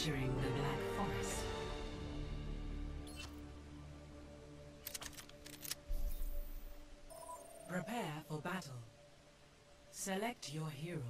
Entering the Black Forest. Prepare for battle. Select your hero.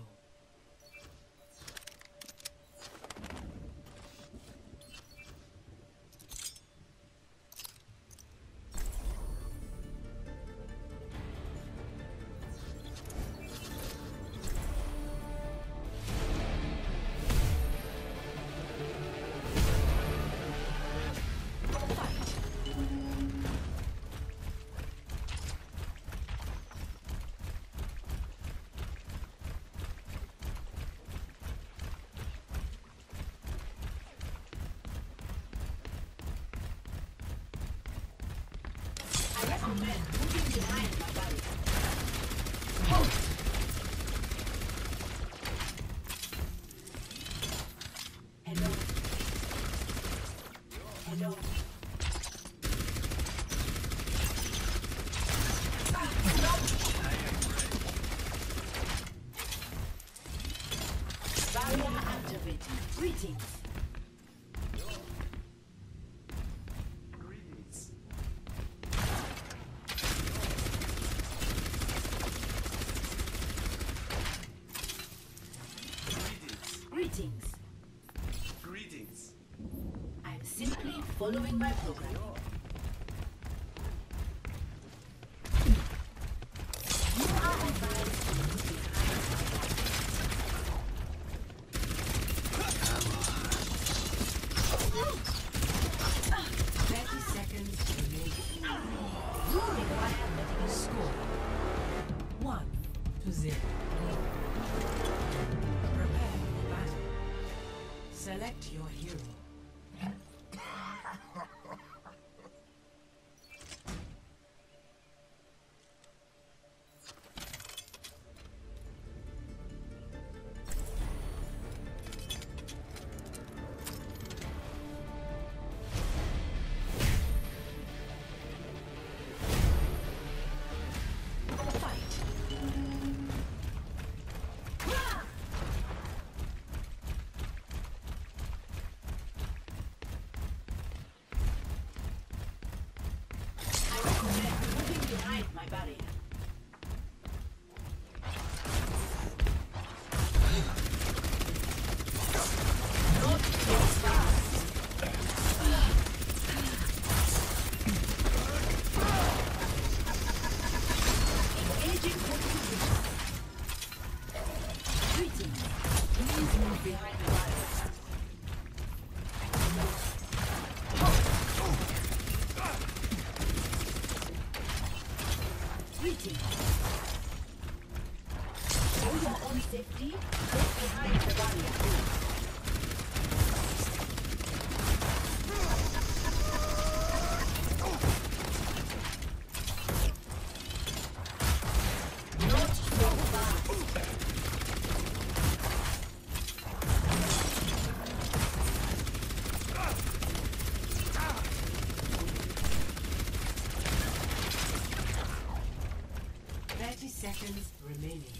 Don't. Following my program. safety, get behind the barrier. seconds remaining.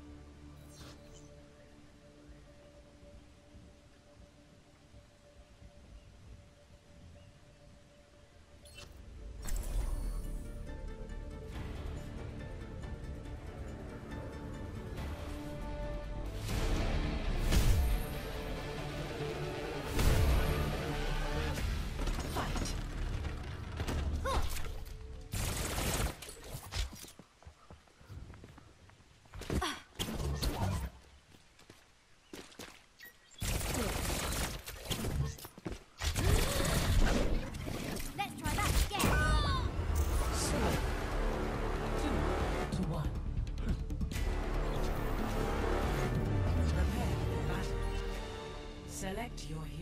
Select your hero.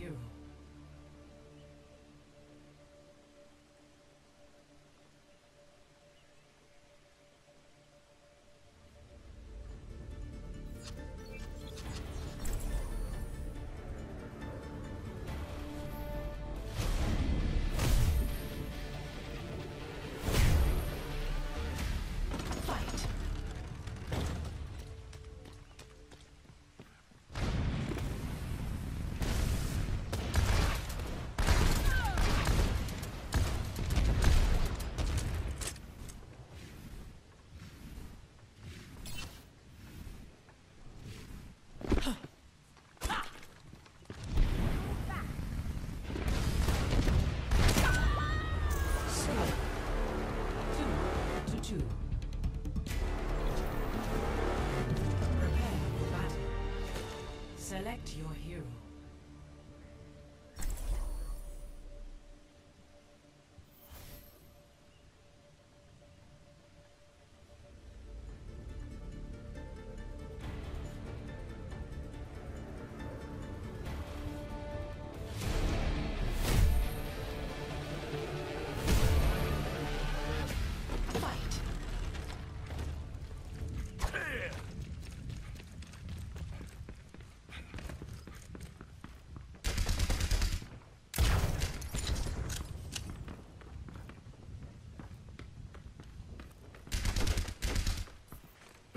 Select your hero.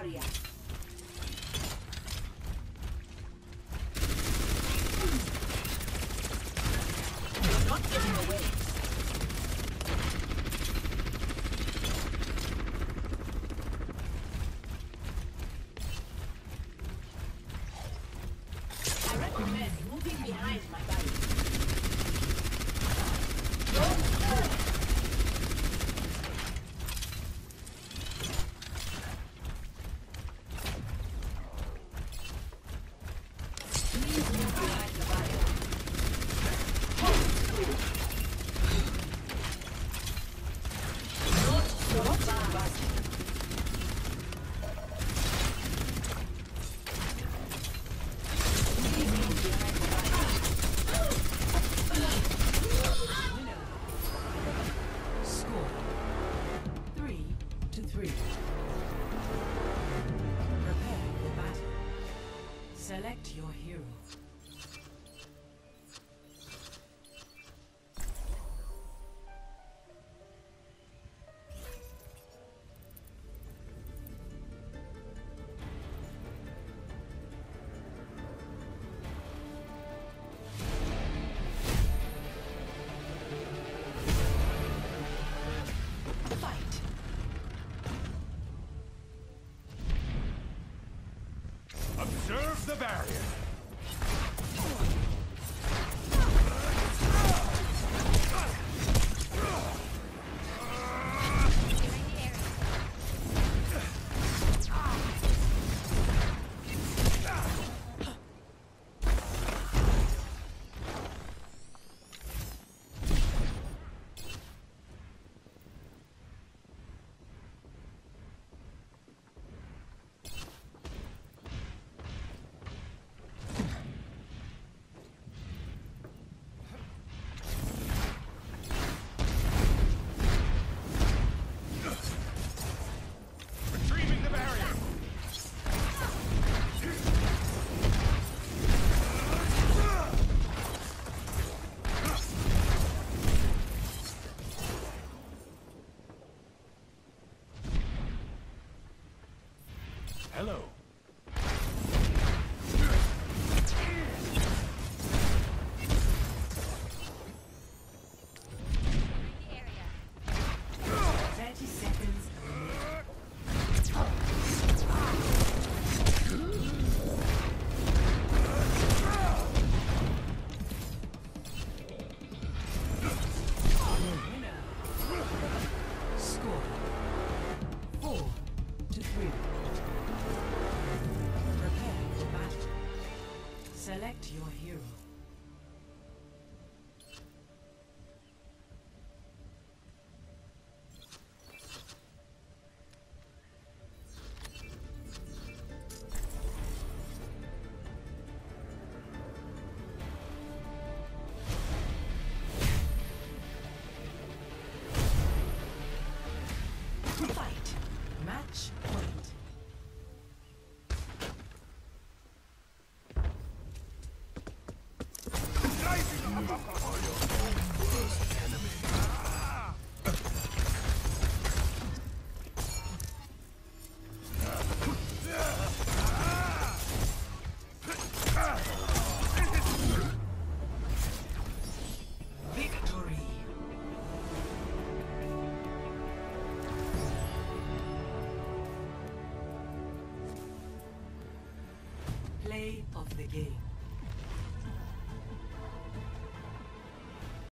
area. are not getting away. your hero. Observe the barrier. Select your hero.